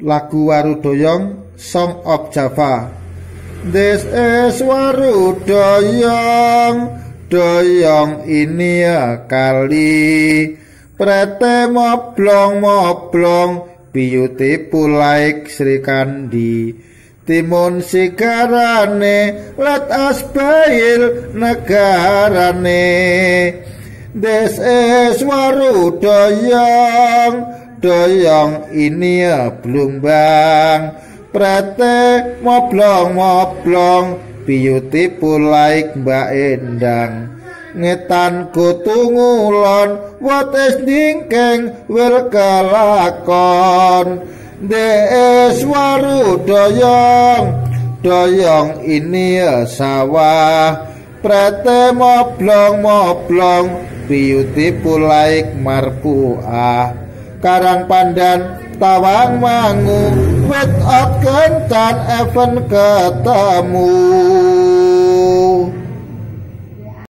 lagu Warudoyong Song of Java. This is Warudoyong Doyong ini kali Prete moblong moblong Beautiful like Sri Kandi. Timun sigarane Let us bail negarane. This is Warudoyong doyong ini blumbang prete moblong moblong beautiful like mbak endang. Ngetan kutungulon what is dingkeng? Wil kelakon. Des waru doyong. Doyong ini sawah. Prete moblong moblong beautiful like marpuah karang pandan tawang mangu wit kentan even ketemu